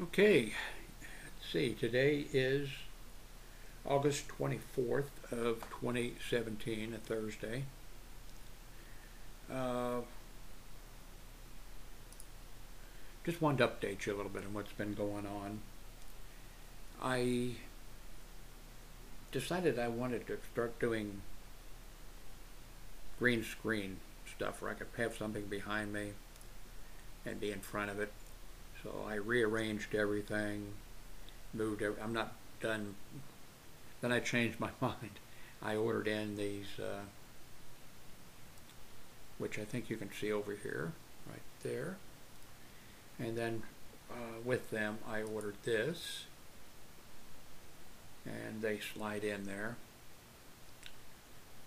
Okay, let's see, today is August 24th of 2017, a Thursday. Uh, just wanted to update you a little bit on what's been going on. I decided I wanted to start doing green screen stuff where I could have something behind me and be in front of it. So I rearranged everything, moved. Every, I'm not done. Then I changed my mind. I ordered in these, uh, which I think you can see over here, right there. And then uh, with them, I ordered this, and they slide in there.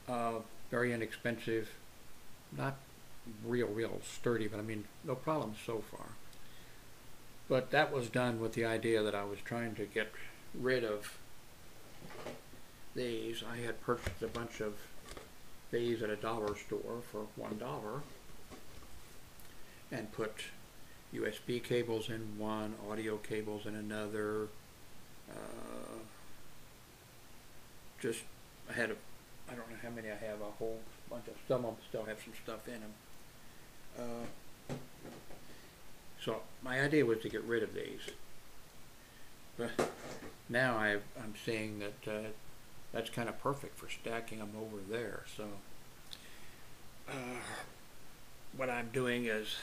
Uh, very inexpensive, not real, real sturdy, but I mean, no problems so far. But that was done with the idea that I was trying to get rid of these. I had purchased a bunch of these at a dollar store for one dollar and put USB cables in one, audio cables in another. Uh, just I had a, I don't know how many I have, a whole bunch of, some of them still have some stuff in them. Uh, so my idea was to get rid of these. But now i am seeing that uh, that's kind of perfect for stacking them over there. So uh, what I'm doing is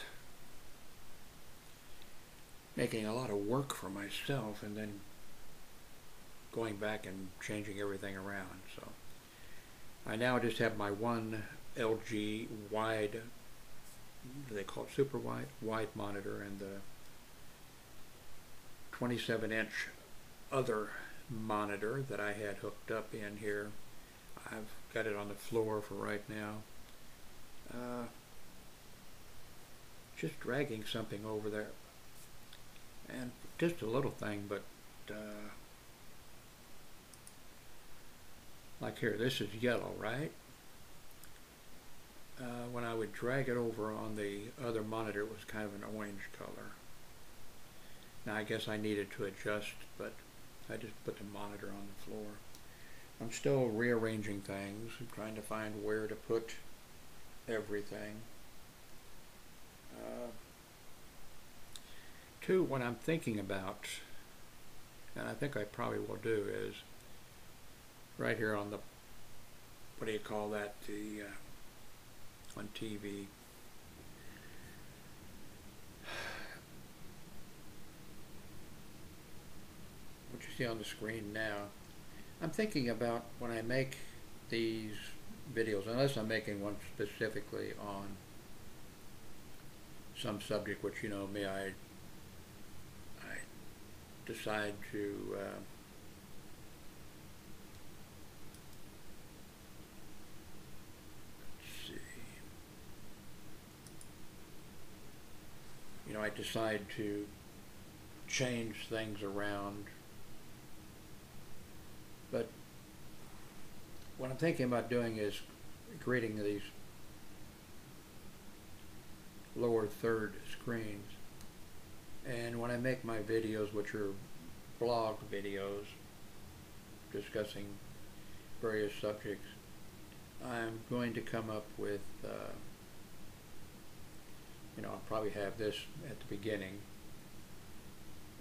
making a lot of work for myself and then going back and changing everything around. So I now just have my one LG wide they call it super wide, wide monitor and the 27 inch other monitor that I had hooked up in here. I've got it on the floor for right now. Uh, just dragging something over there. And just a little thing, but uh, like here, this is yellow, right? Uh, when I would drag it over on the other monitor, it was kind of an orange color. Now I guess I needed to adjust, but I just put the monitor on the floor. I'm still rearranging things, I'm trying to find where to put everything. Uh, two, what I'm thinking about, and I think I probably will do, is right here on the, what do you call that, the uh, on TV. What you see on the screen now, I'm thinking about when I make these videos, unless I'm making one specifically on some subject which, you know, may I, I decide to uh, I decide to change things around. But what I'm thinking about doing is creating these lower third screens. And when I make my videos, which are blog videos discussing various subjects, I'm going to come up with uh, you know, I'll probably have this at the beginning.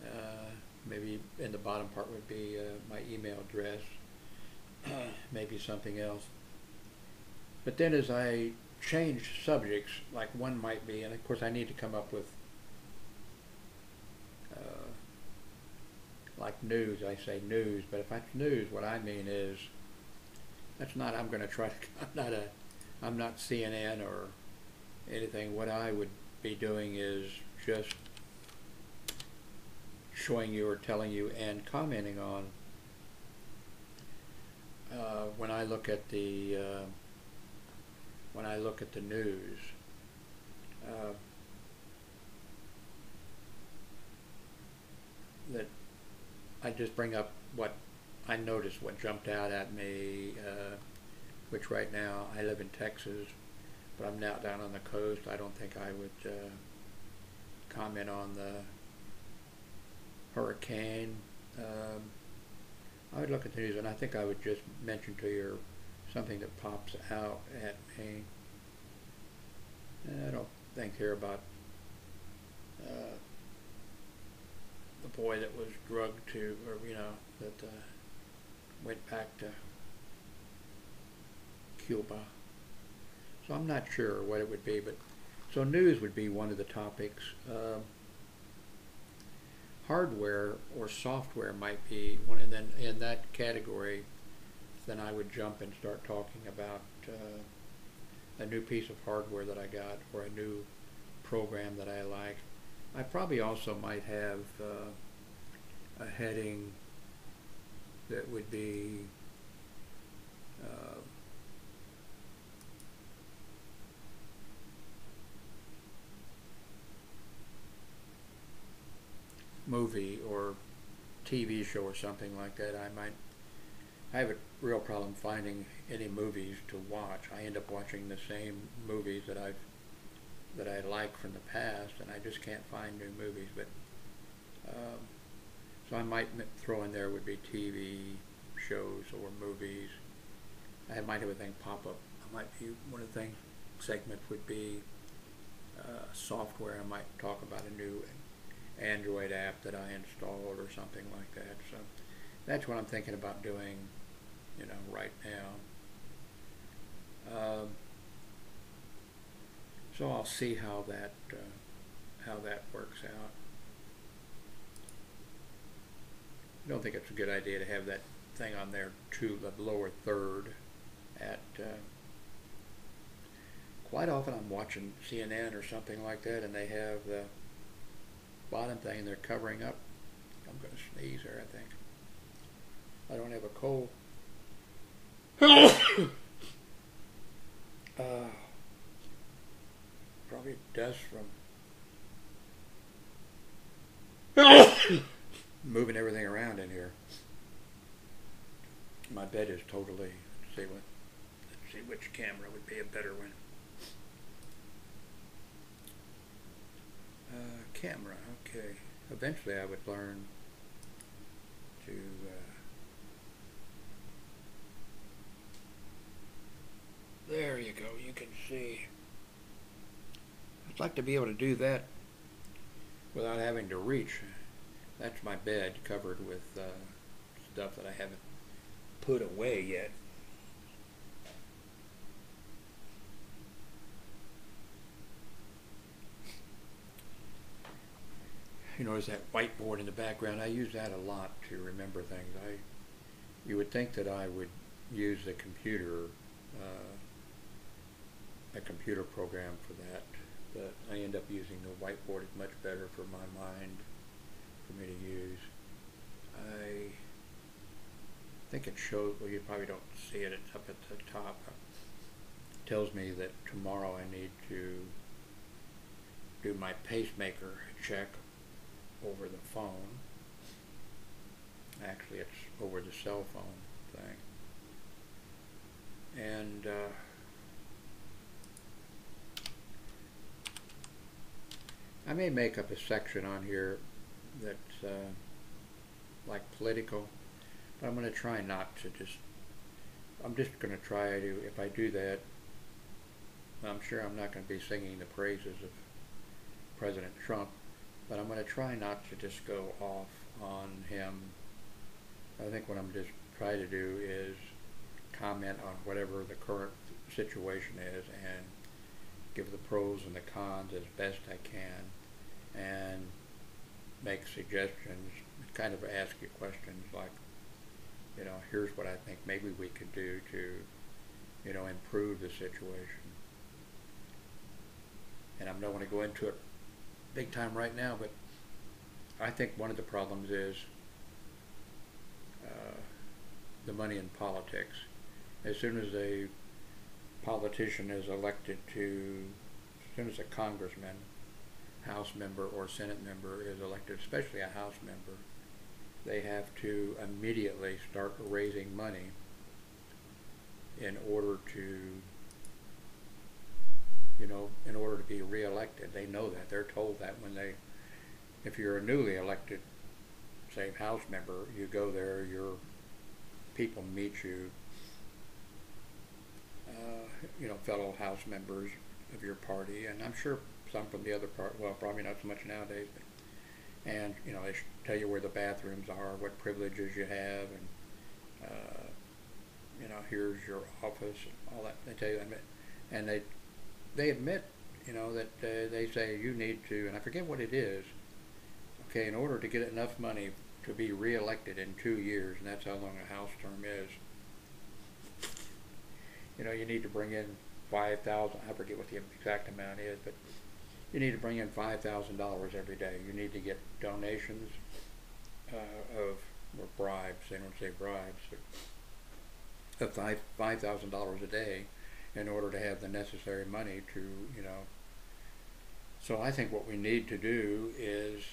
Uh, maybe in the bottom part would be uh, my email address, maybe something else. But then as I change subjects, like one might be, and of course I need to come up with uh, like news, I say news, but if it's news, what I mean is, that's not, I'm going to try to, I'm not a, I'm not CNN or anything. What I would be doing is just showing you or telling you and commenting on uh, when I look at the uh, when I look at the news uh, that I just bring up what I noticed what jumped out at me uh, which right now I live in Texas but I'm now down on the coast. I don't think I would uh, comment on the hurricane. Um, I would look at the news, and I think I would just mention to you something that pops out at me. I don't think here about uh, the boy that was drugged to, or you know, that uh, went back to Cuba. So I'm not sure what it would be, but so news would be one of the topics. Um, hardware or software might be one, and then in that category, then I would jump and start talking about uh, a new piece of hardware that I got or a new program that I like. I probably also might have uh, a heading that would be uh, movie or TV show or something like that, I might. I have a real problem finding any movies to watch. I end up watching the same movies that I've that I like from the past, and I just can't find new movies. But um, so I might throw in there would be TV shows or movies. I might have a thing pop up. I might be one of the things segments would be uh, software. I might talk about a new Android app that I installed or something like that. So that's what I'm thinking about doing, you know, right now. Um, so I'll see how that uh, how that works out. I don't think it's a good idea to have that thing on there to the lower third. At uh, quite often, I'm watching CNN or something like that, and they have the bottom thing they're covering up. I'm going to sneeze here, I think. I don't have a cold. uh, probably dust from moving everything around in here. My bed is totally. Let's see what. Let's see which camera would be a better one. Uh, camera, okay. Eventually I would learn to uh, There you go, you can see. I'd like to be able to do that without having to reach. That's my bed covered with uh, stuff that I haven't put away yet. You notice that whiteboard in the background. I use that a lot to remember things. I, you would think that I would use a computer, uh, a computer program for that, but I end up using the whiteboard. It's much better for my mind, for me to use. I think it shows. Well, you probably don't see it. It's up at the top. It tells me that tomorrow I need to do my pacemaker check over the phone. Actually, it's over the cell phone thing. And uh, I may make up a section on here that's uh, like political, but I'm going to try not to just. I'm just going to try to. If I do that, I'm sure I'm not going to be singing the praises of President Trump but I'm going to try not to just go off on him. I think what I'm just trying to do is comment on whatever the current situation is and give the pros and the cons as best I can and make suggestions, kind of ask you questions like, you know, here's what I think maybe we could do to, you know, improve the situation. And I'm not going to go into it big time right now, but I think one of the problems is uh, the money in politics. As soon as a politician is elected to, as soon as a congressman, House member, or Senate member is elected, especially a House member, they have to immediately start raising money in order to you know, in order to be reelected. They know that. They're told that when they, if you're a newly elected say, House member, you go there, your people meet you, uh, you know, fellow House members of your party, and I'm sure some from the other part, well, probably not so much nowadays, but, and, you know, they tell you where the bathrooms are, what privileges you have, and, uh, you know, here's your office, and all that, they tell you, and they, they admit, you know, that, uh, they say you need to, and I forget what it is, okay, in order to get enough money to be reelected in two years, and that's how long a House term is, you know, you need to bring in five thousand, I forget what the exact amount is, but you need to bring in five thousand dollars every day. You need to get donations, uh, of, or bribes, they don't say bribes, but of five, five thousand dollars a day in order to have the necessary money to, you know. So I think what we need to do is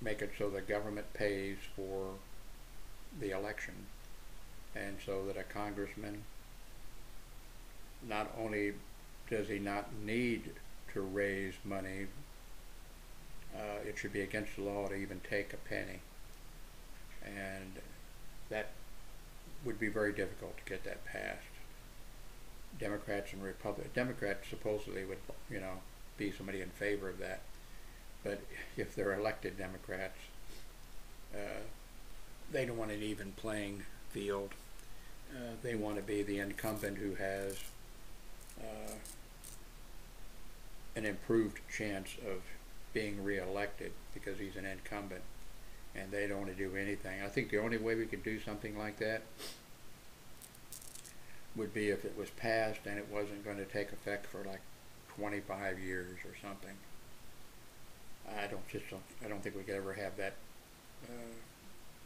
make it so the government pays for the election. And so that a congressman, not only does he not need to raise money, uh, it should be against the law to even take a penny. And that would be very difficult to get that passed. Democrats and Republicans, Democrats supposedly would, you know, be somebody in favor of that. But if they're elected Democrats, uh, they don't want an even playing field. Uh, they want to be the incumbent who has uh, an improved chance of being reelected because he's an incumbent and they don't want to do anything. I think the only way we could do something like that would be if it was passed and it wasn't going to take effect for like 25 years or something. I don't just don't, I don't think we could ever have that uh,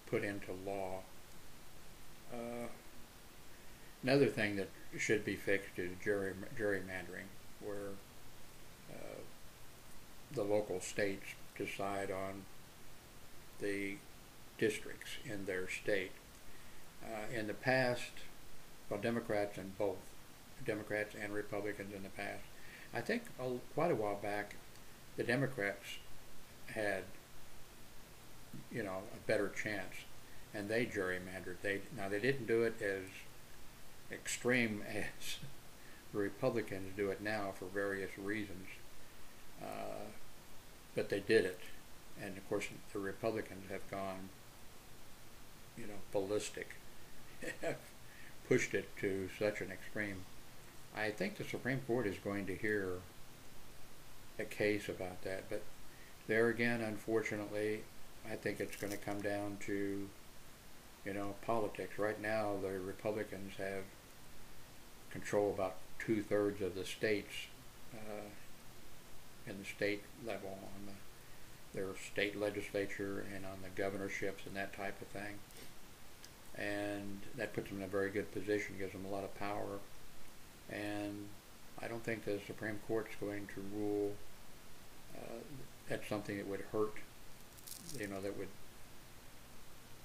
put into law. Uh, another thing that should be fixed is gerrymandering, where uh, the local states decide on the districts in their state. Uh, in the past, well, Democrats and both, Democrats and Republicans in the past, I think quite a while back, the Democrats had, you know, a better chance, and they gerrymandered. They now they didn't do it as extreme as the Republicans do it now for various reasons, uh, but they did it, and of course the Republicans have gone, you know, ballistic, pushed it to such an extreme. I think the Supreme Court is going to hear a case about that, but there again, unfortunately, I think it's going to come down to, you know, politics. Right now, the Republicans have control about two thirds of the states uh, in the state level on the, their state legislature and on the governorships and that type of thing. And that puts them in a very good position, gives them a lot of power. And I don't think the Supreme Court's going to rule uh, that's something that would hurt, you know, that would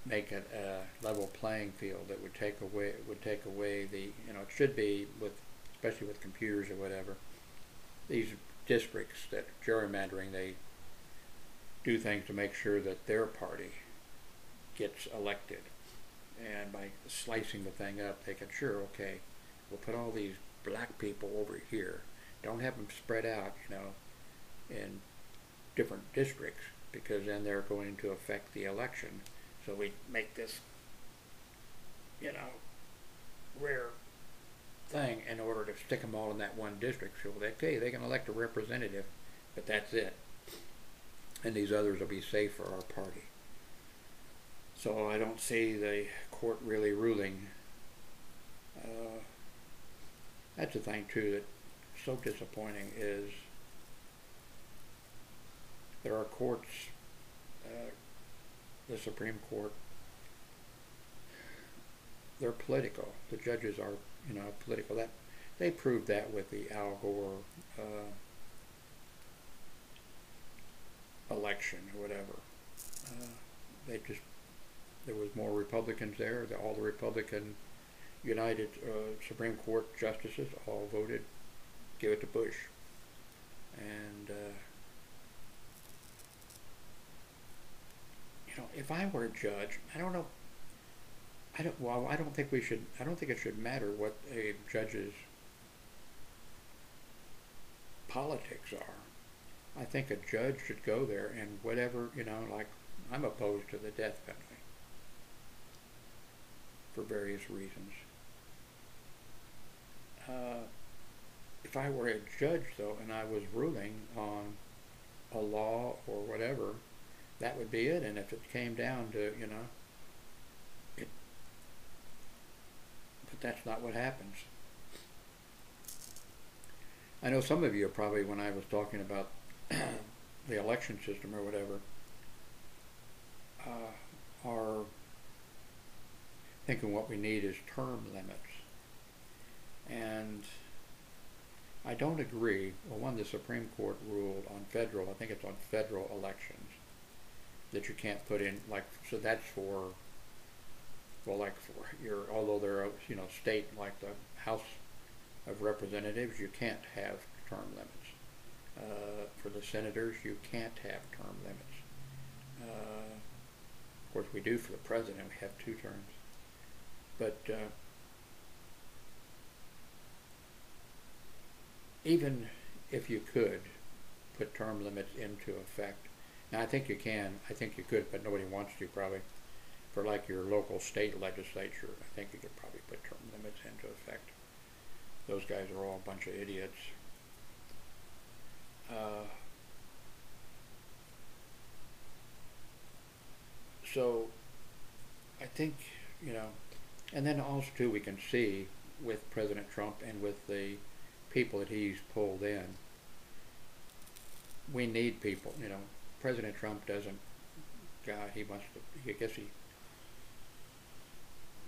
make it a level playing field that would take away would take away the you know it should be with especially with computers or whatever these districts that gerrymandering they do things to make sure that their party gets elected and by slicing the thing up they can sure okay we'll put all these black people over here don't have them spread out you know in different districts because then they're going to affect the election. So we make this, you know, rare thing in order to stick them all in that one district. So okay, they can elect a representative, but that's it. And these others will be safe for our party. So I don't see the court really ruling. Uh, that's the thing too that's so disappointing is there are courts, uh, the Supreme Court, they're political. The judges are, you know, political. That they proved that with the Al Gore uh, election or whatever. Uh, they just there was more Republicans there. The, all the Republican United uh, Supreme Court justices all voted give it to Bush, and uh, you know, if I were a judge, I don't know. I don't. Well, I don't think we should. I don't think it should matter what a judge's politics are. I think a judge should go there and whatever you know, like I'm opposed to the death penalty for various reasons. Uh, if I were a judge, though, and I was ruling on a law or whatever, that would be it. And if it came down to, you know, it, but that's not what happens. I know some of you probably, when I was talking about the election system or whatever, uh, are thinking what we need is term limits. And I don't agree. Well, one, the Supreme Court ruled on federal, I think it's on federal elections, that you can't put in, like, so that's for, well, like for your, although there are, you know, state, like the House of Representatives, you can't have term limits. Uh, for the senators, you can't have term limits. Uh, of course, we do for the president, we have two terms. But uh, even if you could put term limits into effect, now I think you can, I think you could, but nobody wants to probably. For like your local state legislature, I think you could probably put term limits into effect. Those guys are all a bunch of idiots. Uh, so I think, you know, and then also too, we can see with President Trump and with the people that he's pulled in, we need people, you know. President Trump doesn't, God, he to, I guess he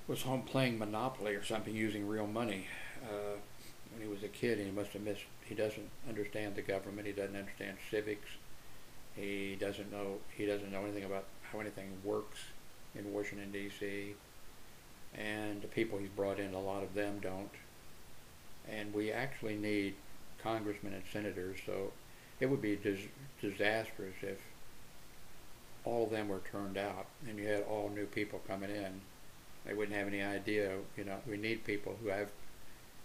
was home playing Monopoly or something using real money uh, when he was a kid and he must have missed, he doesn't understand the government, he doesn't understand civics, he doesn't know, he doesn't know anything about how anything works in Washington D.C and the people he's brought in, a lot of them don't. And we actually need congressmen and senators, so it would be dis- disastrous if all of them were turned out and you had all new people coming in. They wouldn't have any idea, you know, we need people who have,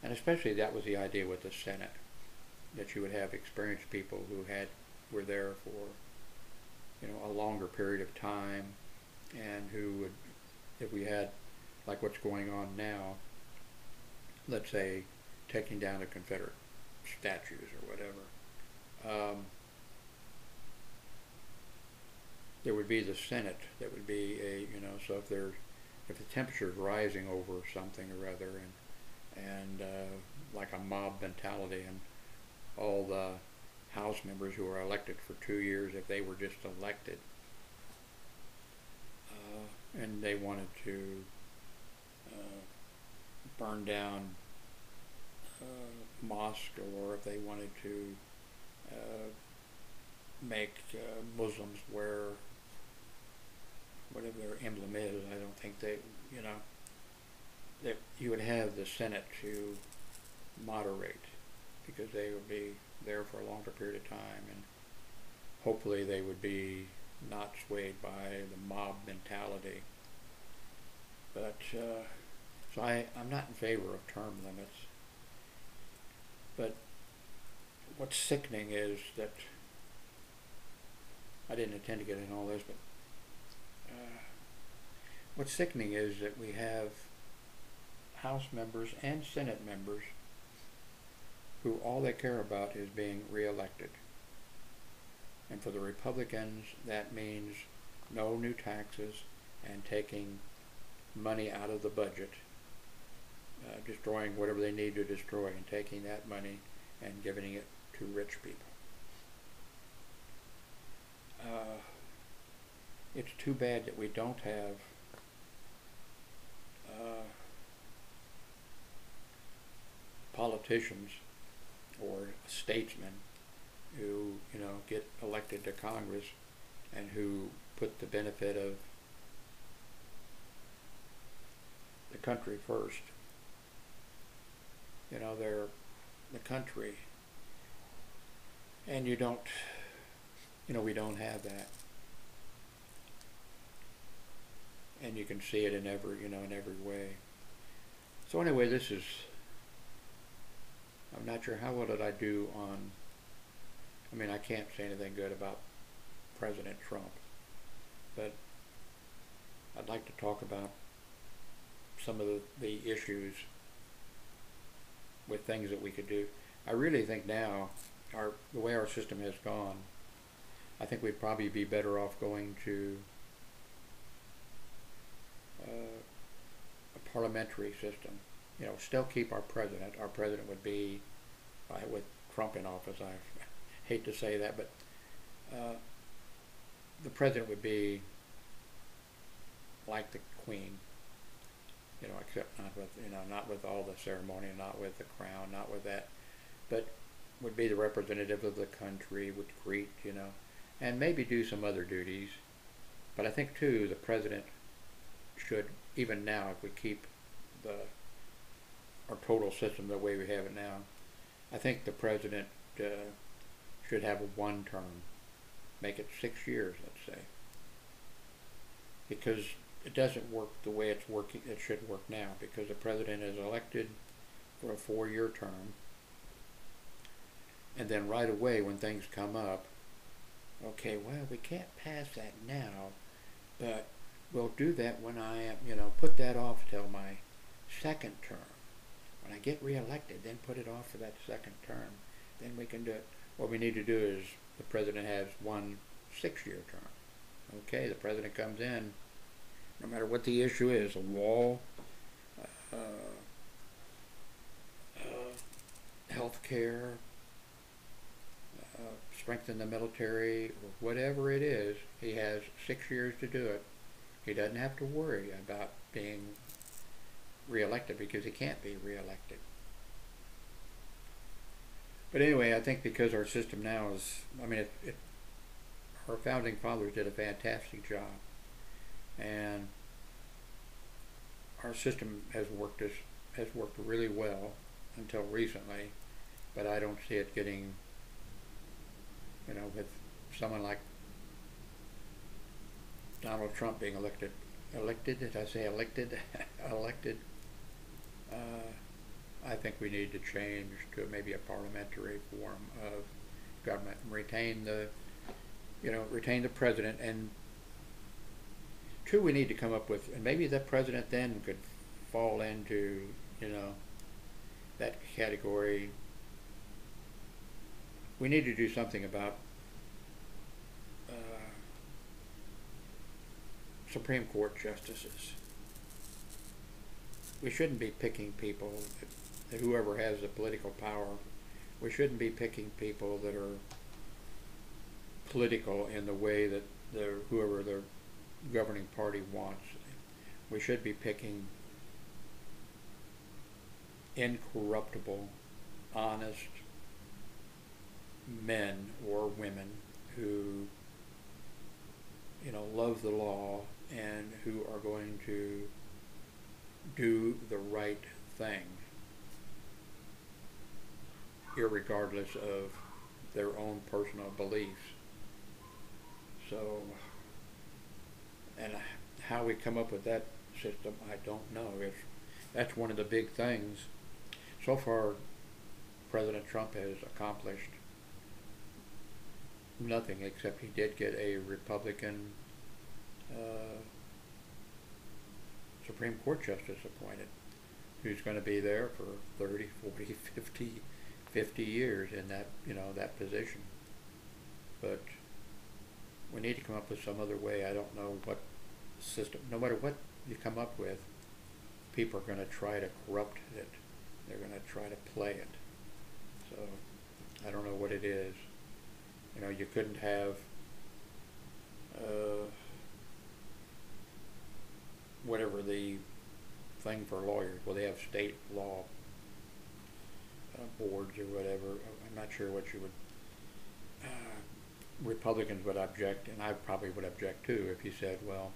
and especially that was the idea with the Senate, that you would have experienced people who had, were there for, you know, a longer period of time and who would, if we had like what's going on now, let's say taking down the Confederate statues or whatever, um, there would be the Senate that would be a, you know, so if there's, if the temperature is rising over something or other and, and uh, like a mob mentality and all the House members who are elected for two years, if they were just elected, uh, and they wanted to burn down uh, mosque or if they wanted to uh, make uh, Muslims wear whatever their emblem is. I don't think they, you know, that you would have the Senate to moderate because they would be there for a longer period of time and hopefully they would be not swayed by the mob mentality. But uh, so I, I'm not in favor of term limits. But what's sickening is that I didn't intend to get in all this, but uh, what's sickening is that we have House members and Senate members who all they care about is being reelected. And for the Republicans, that means no new taxes and taking money out of the budget uh, destroying whatever they need to destroy and taking that money and giving it to rich people. Uh, it's too bad that we don't have uh, politicians or statesmen who, you know, get elected to Congress and who put the benefit of the country first you know, they're the country. And you don't, you know, we don't have that. and you can see it in every, you know, in every way. So anyway, this is, I'm not sure how well did I do on, I mean, I can't say anything good about President Trump, but I'd like to talk about some of the, the issues with things that we could do. I really think now, our, the way our system has gone, I think we'd probably be better off going to uh, a parliamentary system. You know, still keep our president. Our president would be, uh, with Trump in office, I hate to say that, but uh, the president would be like the queen. You know, except not with, you know, not with all the ceremony, not with the crown, not with that, but would be the representative of the country, would greet, you know, and maybe do some other duties. But I think too, the president should, even now, if we keep the, our total system the way we have it now, I think the president, uh, should have a one term, make it six years, let's say. Because it doesn't work the way it's working, it should work now, because the president is elected for a four-year term. And then right away, when things come up, okay, well, we can't pass that now, but we'll do that when I am, you know, put that off till my second term. When I get reelected, then put it off for that second term. Then we can do it. What we need to do is the president has one six-year term. Okay, the president comes in, no matter what the issue is, a wall, uh, uh, health care, uh, strengthen the military, or whatever it is, he has six years to do it. He doesn't have to worry about being reelected because he can't be reelected. But anyway, I think because our system now is, I mean, it, it, our founding fathers did a fantastic job. And our system has worked as, has worked really well until recently, but I don't see it getting, you know, with someone like Donald Trump being elected, elected, did I say elected? elected. Uh, I think we need to change to maybe a parliamentary form of government and retain the, you know, retain the president and two, we need to come up with, and maybe the president then could fall into, you know, that category. We need to do something about uh, Supreme Court justices. We shouldn't be picking people, that, whoever has the political power, we shouldn't be picking people that are political in the way that the whoever the governing party wants. We should be picking incorruptible, honest men or women who, you know, love the law and who are going to do the right thing, irregardless of their own personal beliefs. So, and how we come up with that system, I don't know. If that's one of the big things. So far, President Trump has accomplished nothing except he did get a Republican uh, Supreme Court justice appointed who's going to be there for 30, 40, 50, 50 years in that, you know, that position. But we need to come up with some other way. I don't know what system, no matter what you come up with, people are going to try to corrupt it. They're going to try to play it. So I don't know what it is. You know, you couldn't have uh, whatever the thing for lawyers. Well, they have state law uh, boards or whatever. I'm not sure what you would. Uh, Republicans would object, and I probably would object too if you said, well,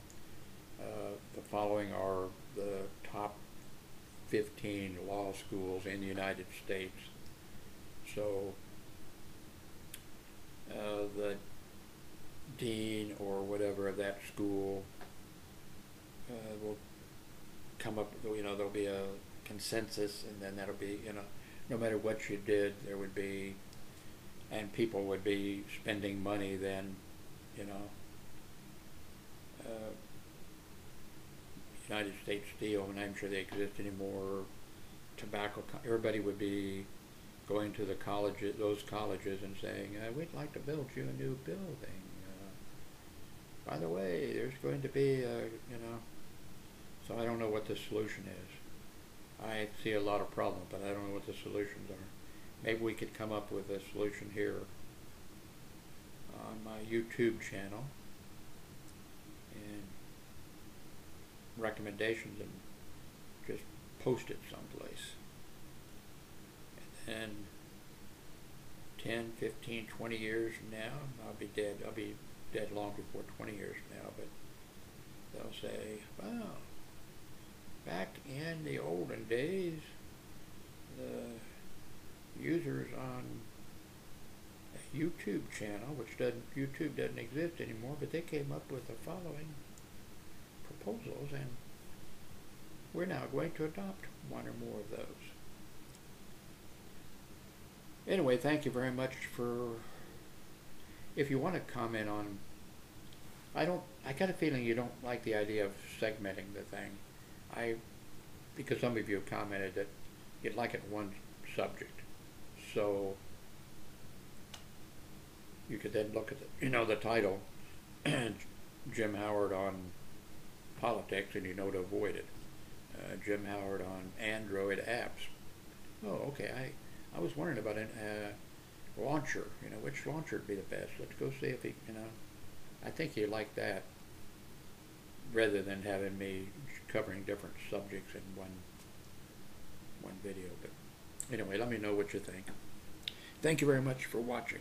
the following are the top 15 law schools in the United States. So uh, the dean or whatever of that school uh, we'll come up, you know, there'll be a consensus and then that'll be, you know, no matter what you did, there would be, and people would be spending money then, you know. Uh, United States Steel, and I'm sure they exist anymore, tobacco, co- everybody would be going to the colleges, those colleges and saying, uh, we'd like to build you a new building. Uh, by the way, there's going to be, a, you know, so I don't know what the solution is. I see a lot of problems, but I don't know what the solutions are. Maybe we could come up with a solution here on my YouTube channel and recommendations and just post it someplace. And then 10, 15, 20 years from now, I'll be dead. I'll be dead long before 20 years from now, but they'll say, wow, back in the olden days, the users on a YouTube channel, which doesn't, YouTube doesn't exist anymore, but they came up with the following proposals and we're now going to adopt one or more of those. Anyway, thank you very much for, if you want to comment on, I don't, I got a feeling you don't like the idea of segmenting the thing. I, because some of you have commented that you'd like it one subject. So you could then look at the, you know, the title, and Jim Howard on politics, and you know to avoid it. Uh, Jim Howard on Android apps. Oh, okay. I, I was wondering about a uh, launcher. You know, which launcher would be the best? Let's go see if he, you know. I think he liked that rather than having me covering different subjects in one one video. But anyway, let me know what you think. Thank you very much for watching.